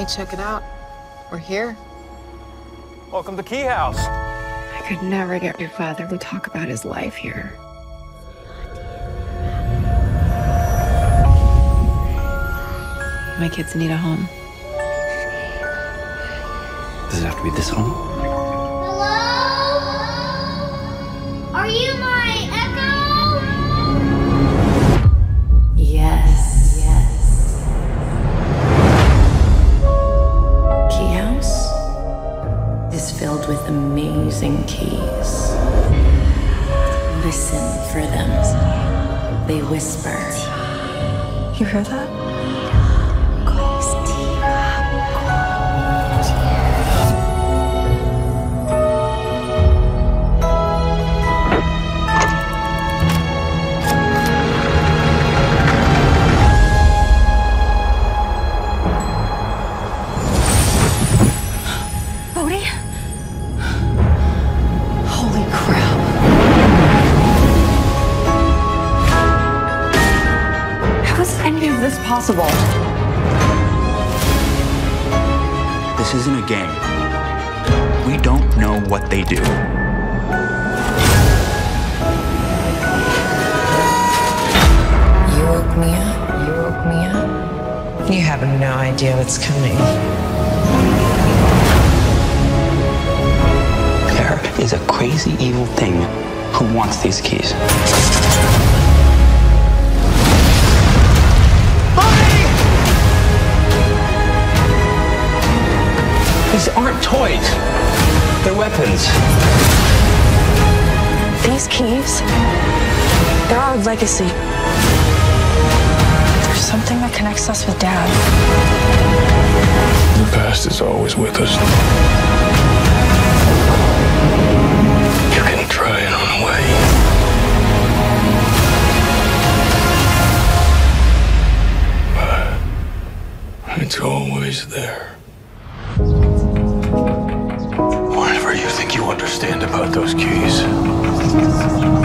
Okay, check it out. We're here. Welcome to Key House. I could never get your father to talk about his life here. My kids need a home. Does it have to be this home? Keys. Listen for them. They whisper. You hear that? Is this possible? This isn't a game. We don't know what they do. You woke me up. You woke me up. You have no idea what's coming. There is a crazy evil thing who wants these keys. These aren't toys. They're weapons. These keys, they're our legacy. There's something that connects us with Dad. The past is always with us. You can try and run away. But it's always there. Understand about those keys.